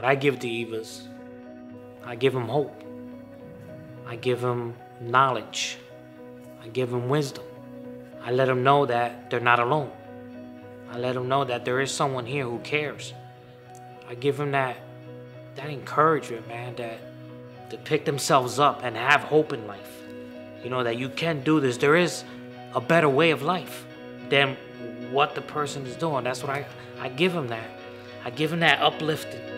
What I give to Eva's, I give them hope. I give them knowledge. I give them wisdom. I let them know that they're not alone. I let them know that there is someone here who cares. I give them that that encouragement, man, that to pick themselves up and have hope in life. You know that you can do this. There is a better way of life than what the person is doing. That's what I I give them that. I give them that uplifting